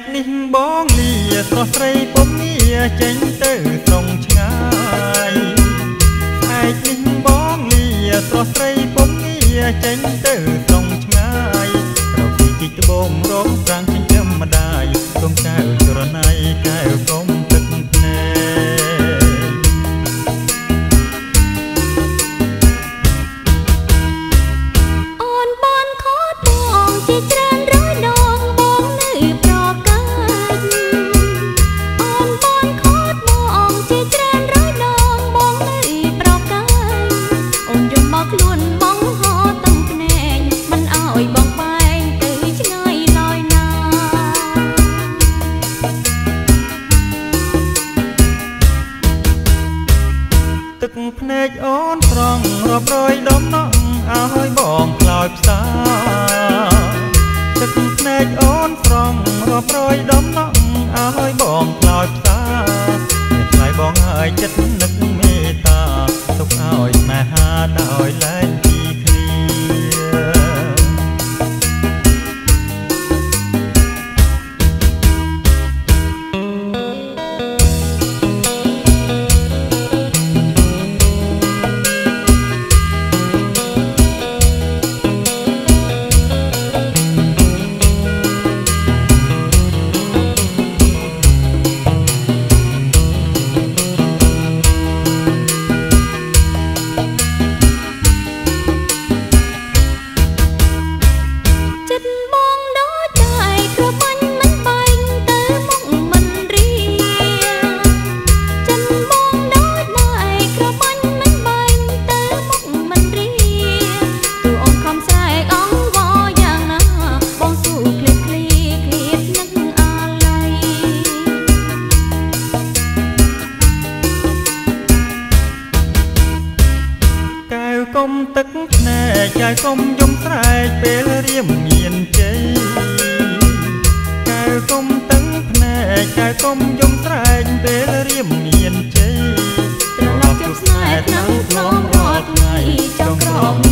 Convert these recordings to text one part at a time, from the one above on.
កនេះបងលាស្រស់ស្រីពុំងារចេញទៅត្រង់ឆ្ងាយផ្នែកនេះបងលាស្រស់ស្រីពុំងារចេញទៅត្រង់ឆ្ងាយរកពីជីកត្បូងរកប្រាំងចិញ្ចឹមម្ដាយក្នុងកៅ ទឹកភ្នែកអូនត្រង់រាប់រយដុំណក់ឲ្យបងខ្លោចផ្សាទឹកភ្នែកអូនត្រង់រាប់រយដុំណក់ឲ្យបងខ្លោចផ្សាអ្នកថ្លៃបងហើយចិត្តនឹក គុំទឹកភ្នែកចៅគុំយំស្រែកពេលរៀមមានជ័យចៅគុំទឹកភ្នែកចៅគុំយំស្រែកពេលរៀមមានជ័យត្រឡប់ជួបស្នេហ៍ក្នុងក្នុងរាល់ថ្ងៃចង់ក្រោម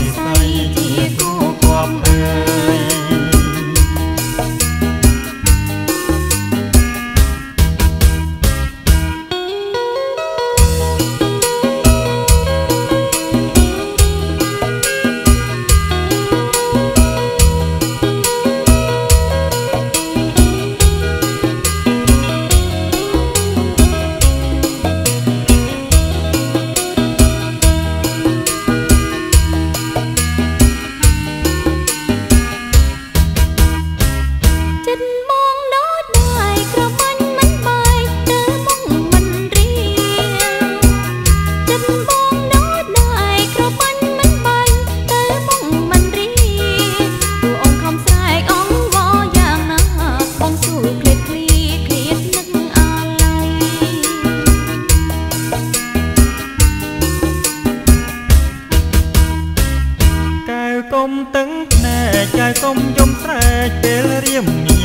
កចៅកុំយំស្រែកពេលរៀមញី